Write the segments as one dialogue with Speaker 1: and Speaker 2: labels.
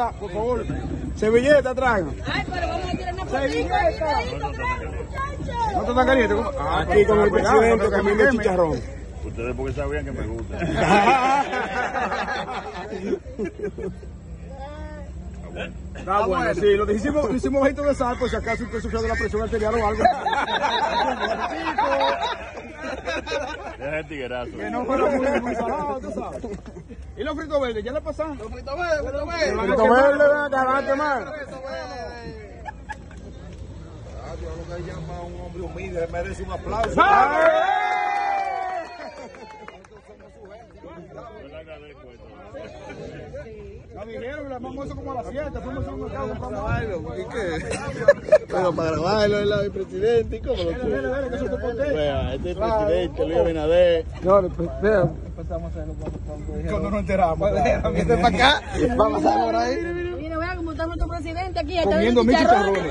Speaker 1: Servilleta, por favor. Servilleta, traigan.
Speaker 2: Ay, pero vamos a tirar una
Speaker 1: Servilleta. ¿No te está caliente? ¿Cómo? Aquí con el presidente comiendo chicharrón.
Speaker 3: Ustedes porque sabían que me gusta.
Speaker 1: Está bueno, sí, lo hicimos, lo hicimos bajito de sal, por si acaso usted sufrió de la presión arterial o algo.
Speaker 3: Deja el tiguerazo.
Speaker 1: Que no fuera muy, muy salado, tú sabes. ¿Y los fritos verdes? ¿Ya le pasaron? Los fritos verdes, fritos verdes. Los fritos verdes, van a quemar.
Speaker 4: lo que llama un hombre humilde merece un aplauso.
Speaker 3: Esto.
Speaker 1: Nos dijeron llamamos eso como a las 7, fuimos a un mercado compramos
Speaker 4: ¿Y qué? Bueno, para grabarlo el lado del presidente, ¿y cómo lo
Speaker 1: conté.
Speaker 4: Vea, este es el presidente, Luis Abinader.
Speaker 1: No, espera. Cuando nos enteramos.
Speaker 4: Vete para acá. Vamos a por ahí.
Speaker 2: Mira, vea cómo está nuestro presidente aquí.
Speaker 1: Comiendo mis
Speaker 2: chicharrones.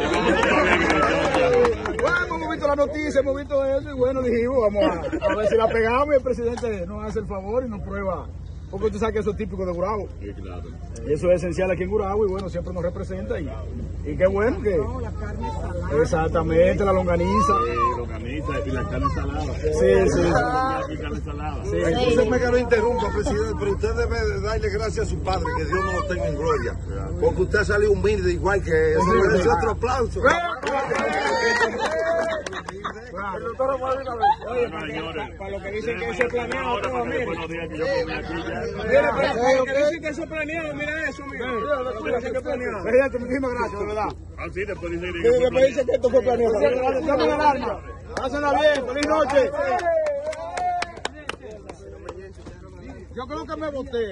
Speaker 1: Bueno, hemos visto la noticia, hemos visto eso y bueno, dijimos, vamos a, a ver si la pegamos y el presidente nos hace el favor y nos prueba. Porque usted sabe que eso es típico de Gurabo.
Speaker 3: Sí, claro.
Speaker 1: Eso es esencial aquí en Gurabo y bueno, siempre nos representa y, y qué bueno que... Exactamente, la longaniza.
Speaker 3: Sí, los camisas y la carne salada.
Speaker 1: Sí, sí.
Speaker 3: Y carne salada.
Speaker 1: Sí.
Speaker 4: Discúlpeme que lo interrumpa, presidente, pero usted debe de darle gracias a su padre, que Dios no lo tenga en gloria. Porque usted ha salido humilde igual que eso. Merece otro aplauso.
Speaker 1: Oye, para, lo que dicen que eso es planeado todo, mire.
Speaker 3: Que.
Speaker 1: Mira, para, lo que dicen que eso es planeado, mira eso, mira. Mira, que es planeado. Presidente, muchísimas gracias, verdad.
Speaker 3: Ah, sí, después dice
Speaker 1: Sí, después dicen que esto fue planeado. Dame la alarma. Pásenla bien, feliz noche. Yo creo que me boté.